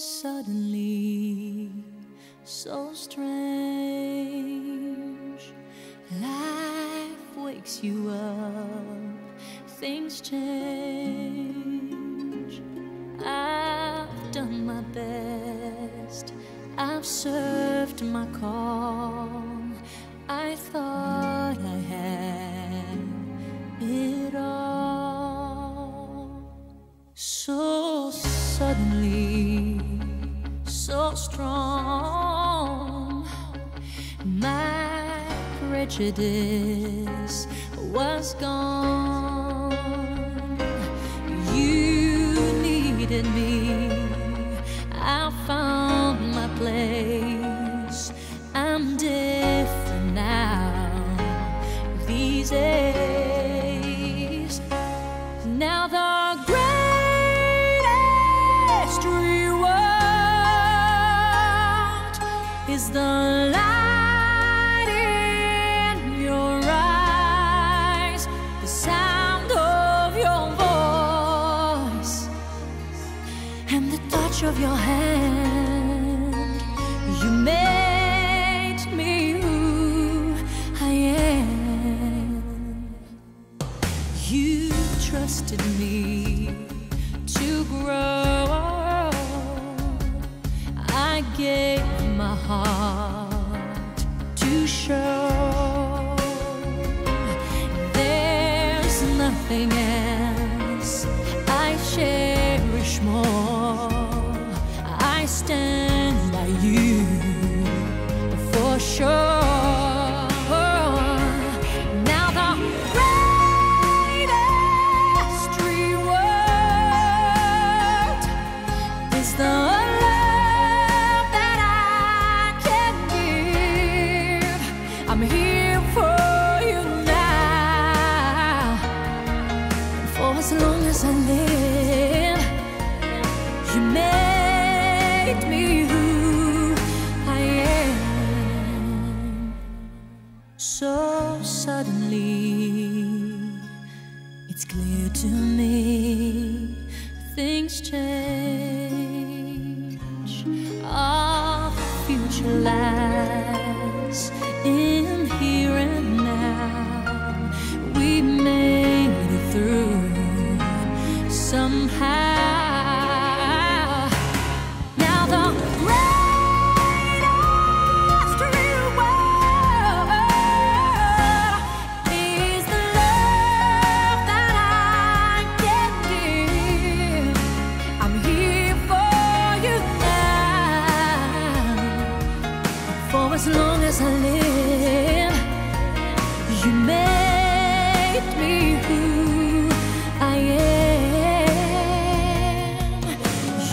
suddenly so strange. Life wakes you up, things change. I've done my best, I've served my call. I thought. prejudice was gone. You needed me. stand by you for sure. me me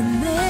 you make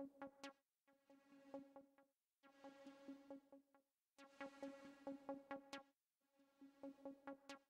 Thank you.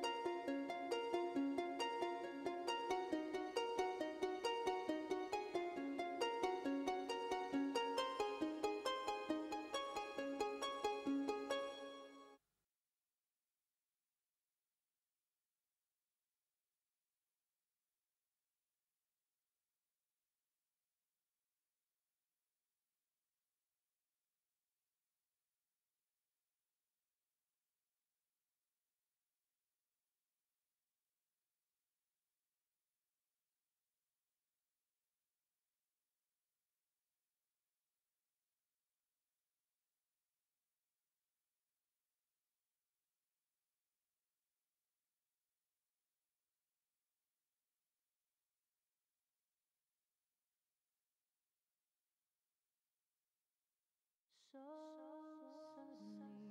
so suddenly.